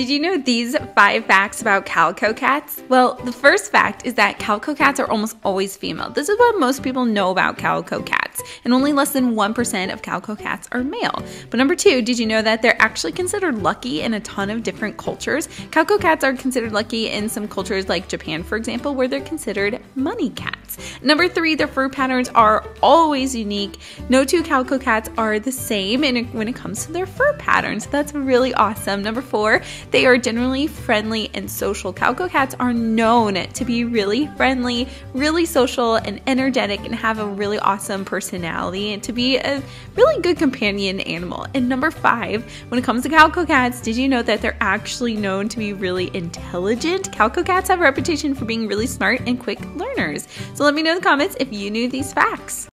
Did you know these five facts about calico cats? Well, the first fact is that calico cats are almost always female. This is what most people know about calico cats, and only less than 1% of calico cats are male. But number two, did you know that they're actually considered lucky in a ton of different cultures? Calico cats are considered lucky in some cultures like Japan, for example, where they're considered money cats. Number three, their fur patterns are always unique. No two calico cats are the same in, when it comes to their fur patterns. That's really awesome. Number four, they are generally friendly and social. Calico cats are known to be really friendly, really social, and energetic, and have a really awesome personality, and to be a really good companion animal. And number five, when it comes to calico cats, did you know that they're actually known to be really intelligent? Calico cats have a reputation for being really smart and quick learners. So let me know in the comments if you knew these facts.